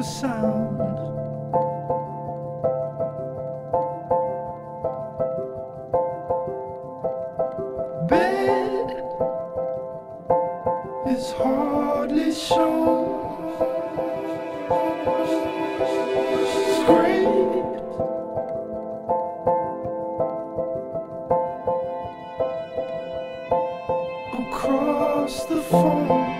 for sound. Bed is hardly shown. Across the phone.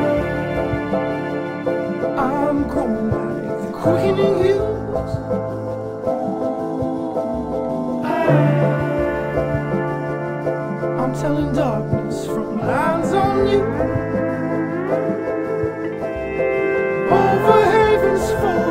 It's for.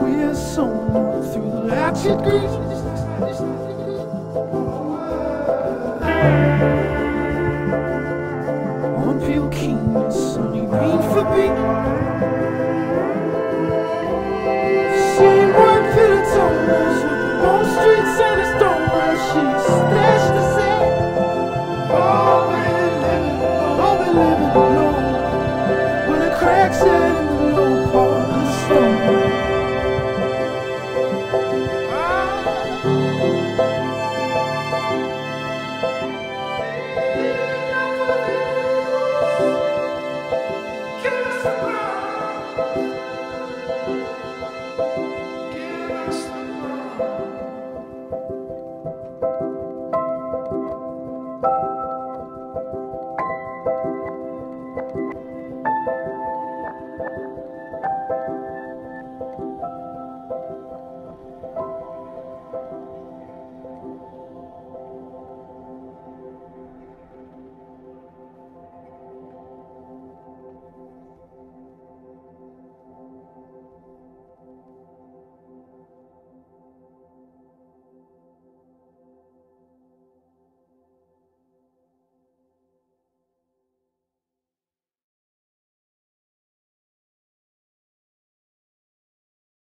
We're sown through the latitude degrees.